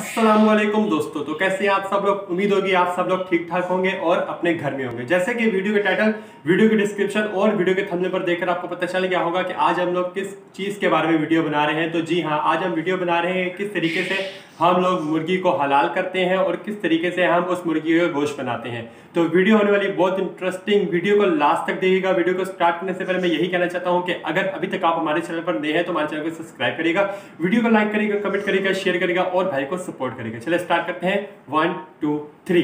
वालेकुम दोस्तों तो कैसे आप सब लोग? उम्मीद होगी आप सब लोग ठीक ठाक होंगे और अपने घर में होंगे। जैसे कि वीडियो के टाइटल वीडियो के डिस्क्रिप्शन और वीडियो के थंबनेल पर देखकर आपको पता चल गया होगा कि आज हम लोग किस चीज़ के बारे में वीडियो बना रहे हैं। तो जी हाँ आज हम वीडियो बना रहे हैं किस तरीके से हम लोग मुर्गी को हलाल करते हैं और किस तरीके से हम उस मुर्गी का गोश्त बनाते हैं। तो वीडियो होने वाली बहुत इंटरेस्टिंग वीडियो को लास्ट तक देखिएगा। वीडियो को स्टार्ट करने से पहले मैं यही कहना चाहता हूँ कि अगर अभी तक आप हमारे चैनल पर नए हैं तो हमारे चैनल को सब्सक्राइब करिएगा। वीडियो को लाइक करिएगा कमेंट करिएगा शेयर करेगा और भाई को सपोर्ट करेगा चले स्टार्ट करते हैं। वन टू थ्री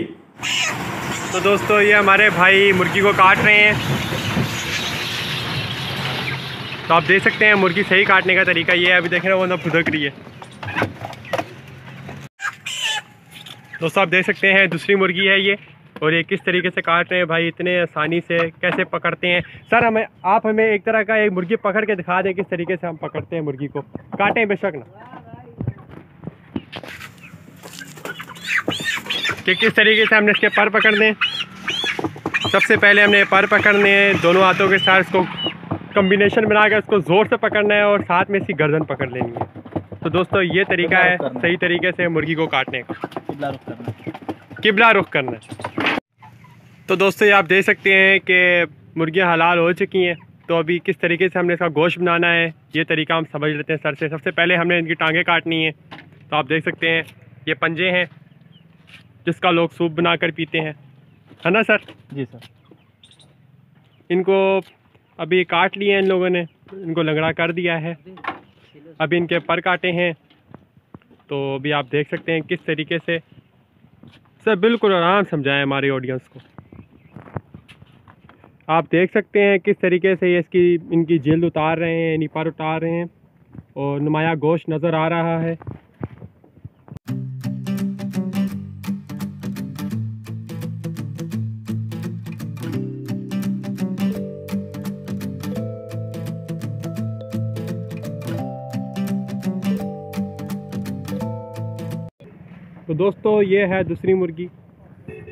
तो दोस्तों, ये हमारे भाई मुर्गी को काट रहे हैं। तो आप देख सकते हैं मुर्गी सही काटने का तरीका ये है। अभी देख रहे हैं, वो ना फुदक रही है। दोस्तों आप देख सकते हैं दूसरी मुर्गी है ये। और ये किस तरीके से काट रहे हैं भाई इतने आसानी से कैसे पकड़ते हैं? सर हमें आप हमें एक तरह का एक मुर्गी पकड़ के दिखा दें किस तरीके से हम पकड़ते हैं मुर्गी को। काटें बेशक ना। कि किस तरीके से हमने इसके पर पकड़ने सबसे पहले हमने पर पकड़ने हैं दोनों हाथों के साथ इसको कम्बिनेशन बनाकर इसको ज़ोर से पकड़ना है और साथ में इसकी गर्दन पकड़ लेनी है। तो दोस्तों ये तरीका है। सही तरीके से मुर्गी को काटने का। किबला रुख करना। किबला रुख करना। तो दोस्तों ये आप देख सकते हैं कि मुर्गियाँ हलाल हो चुकी हैं। तो अभी किस तरीके से हमने इसका गोश्त बनाना है ये तरीका हम समझ लेते हैं सर से। सबसे पहले हमने इनकी टांगें काटनी है। तो आप देख सकते हैं ये पंजे हैं जिसका लोग सूप बनाकर पीते हैं। है ना सर? जी सर। इनको अभी काट लिए हैं इन लोगों ने। इनको लंगड़ा कर दिया है। अभी इनके पर काटे हैं। तो अभी आप देख सकते हैं किस तरीके से सर बिल्कुल आराम समझाएँ हमारी ऑडियंस को। आप देख सकते हैं किस तरीके से ये इसकी, इनकी जेल उतार रहे हैं निपार पर उतार रहे हैं और नुमाया गोश्त नज़र आ रहा है। तो दोस्तों ये है दूसरी मुर्गी।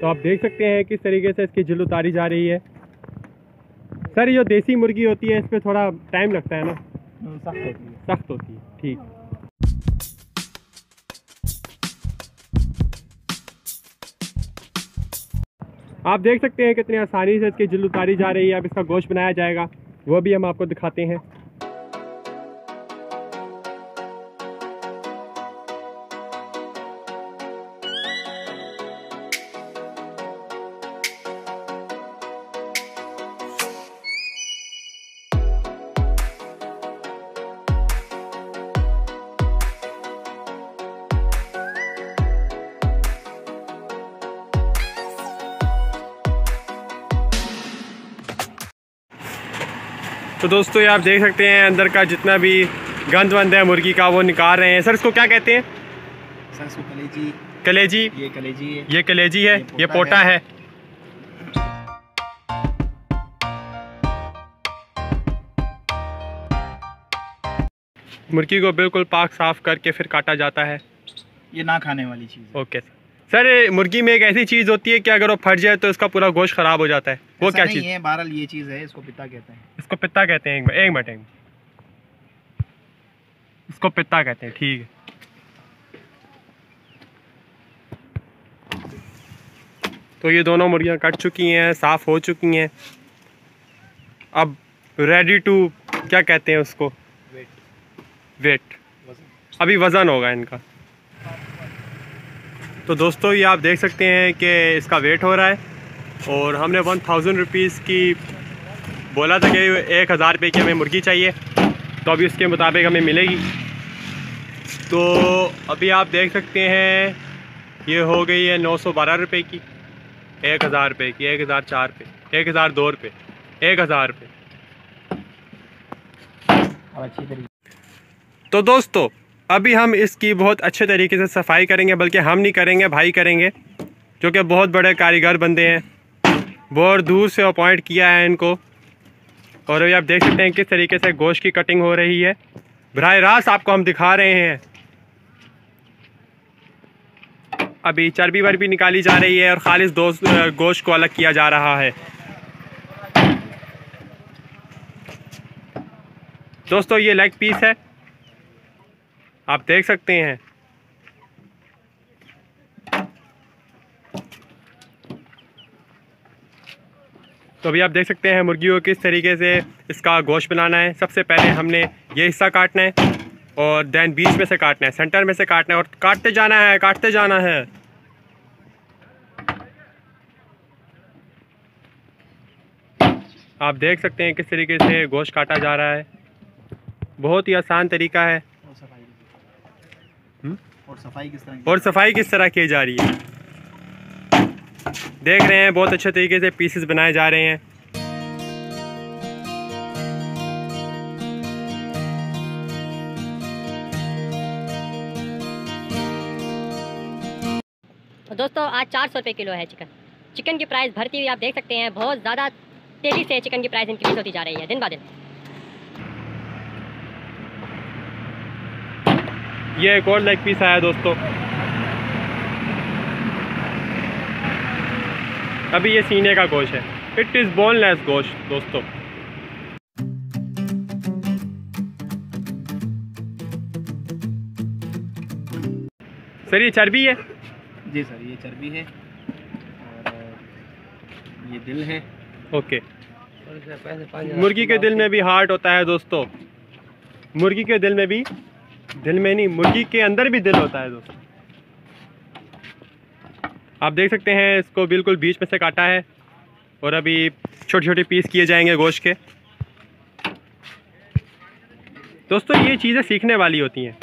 तो आप देख सकते हैं किस तरीके से इसकी जिल उतारी जा रही है। सर ये जो देसी मुर्गी होती है इस पर थोड़ा टाइम लगता है ना? सख्त होती है। सख्त होती है ठीक। आप देख सकते हैं कितनी आसानी से इसकी जिल उतारी जा रही है। अब इसका गोश्त बनाया जाएगा। वो भी हम आपको दिखाते हैं। तो दोस्तों ये आप देख सकते हैं अंदर का जितना भी गंद वंद है मुर्गी का वो निकाल रहे हैं। सर इसको क्या कहते हैं? सर इसको कलेजी। कलेजी? ये कलेजी है। ये कलेजी है ये ये पोटा पोटा है। मुर्गी को बिल्कुल पाक साफ़ करके फिर काटा जाता है। ये ना खाने वाली चीज़ ओके। सर सर मुर्गी में एक ऐसी चीज़ होती है कि अगर वो फट जाए तो इसका पूरा गोश्त खराब हो जाता है। वो क्या चीज़? है बहरहाल ये चीज़ है इसको पिता कहते हैं। इसको पित्ता कहते हैं एक मिनट एक मिनट एक इसको पित्ता कहते हैं ठीक है। तो ये दोनों मुर्गियाँ कट चुकी हैं साफ़ हो चुकी हैं। अब रेडी टू क्या कहते हैं उसको? वेट वेट अभी वज़न होगा इनका। तो दोस्तों ये आप देख सकते हैं कि इसका वेट हो रहा है और हमने वन थाउज़ेंड रुपीज़ की बोला था कि एक हज़ार रुपये की हमें मुर्गी चाहिए तो अभी उसके मुताबिक हमें मिलेगी। तो अभी आप देख सकते हैं ये हो गई है नौ सौ बारह रुपये की। एक हज़ार रुपये की एक हज़ार चार रुपये एक हज़ार दो रुपये एक हज़ार रुपये अच्छी तरीके तो दोस्तों अभी हम इसकी बहुत अच्छे तरीके से सफ़ाई करेंगे, बल्कि हम नहीं करेंगे, भाई करेंगे, जो कि बहुत बड़े कारीगर बंदे हैं। बहुत दूर से अपॉइंट किया है इनको। और अभी आप देख सकते हैं किस तरीके से गोश्त की कटिंग हो रही है। बरह रास्त आपको हम दिखा रहे हैं। अभी चर्बी वर्बी निकाली जा रही है और खालिश गोश्त को अलग किया जा रहा है। दोस्तों, ये लेग पीस है। आप देख सकते हैं। तो अभी आप देख सकते हैं मुर्गियों किस तरीके से इसका गोश्त बनाना है। सबसे पहले हमने ये हिस्सा काटना है और देन बीच में से काटना है सेंटर में से काटना है और काटते जाना है, काटते जाना है। आप देख सकते हैं किस तरीके से गोश्त काटा जा रहा है। बहुत ही आसान तरीका है। और सफ़ाई किस तरह और सफ़ाई किस तरह की जा रही है? देख रहे हैं बहुत अच्छे तरीके से पीसेस बनाए जा रहे हैं। तो दोस्तों आज चार सौ रुपये किलो है चिकन। चिकन की प्राइस भरती हुई आप देख सकते हैं बहुत ज़्यादा तेज़ी से चिकन की प्राइस इंक्रीज होती जा रही है दिन ब दिन। ये एक और लेग पीस आया दोस्तों। अभी ये सीने का गोश्त है। इट इज़ बोनलेस गोश्त दोस्तों। सर ये चर्बी है? जी सर ये चर्बी है और ये दिल है। ओके मुर्गी के दिल में भी हार्ट होता है दोस्तों। मुर्गी के दिल में भी दिल में नहीं, मुर्गी के अंदर भी दिल होता है दोस्तों। आप देख सकते हैं, इसको बिल्कुल बीच में से काटा है और अभी छोटे छोटे पीस किए जाएँगे गोश्त के। दोस्तों, ये चीज़ें सीखने वाली होती हैं।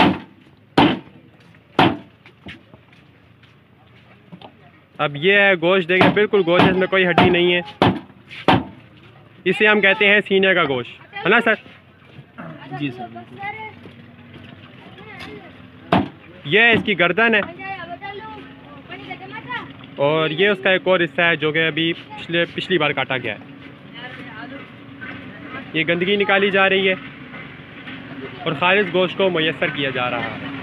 अब ये है गोश्त देखें बिल्कुल गोश्त, इसमें कोई हड्डी नहीं है। इसे हम कहते हैं सीने का गोश्त। है ना, सर? जी, सर ये है इसकी गर्दन है। और ये उसका एक और हिस्सा है जो कि अभी पिछले पिछली बार काटा गया है। ये गंदगी निकाली जा रही है और खालिश गोश्त को मैसर किया जा रहा है।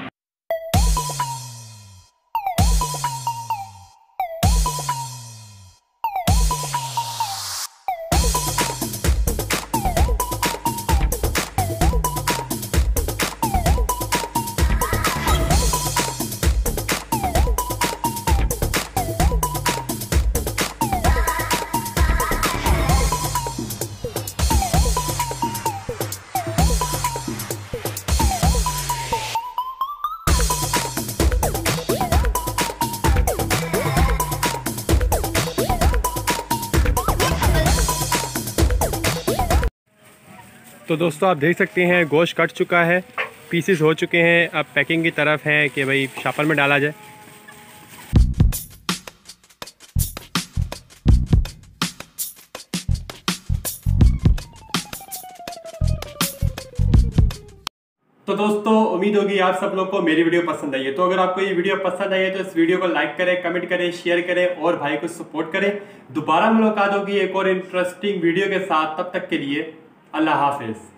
तो दोस्तों, आप देख सकते हैं, गोश्त कट चुका है पीसेस हो चुके हैं। अब पैकिंग की तरफ़ है कि भाई शापर में डाला जाए। तो दोस्तों, उम्मीद होगी आप सब लोग को मेरी वीडियो पसंद आई है। तो अगर आपको ये वीडियो पसंद आई है तो इस वीडियो को लाइक करें कमेंट करें शेयर करें और भाई को सपोर्ट करें। दोबारा मुलाकात होगी एक और इंटरेस्टिंग वीडियो के साथ। तब तक के लिए अल्लाह हाफिज़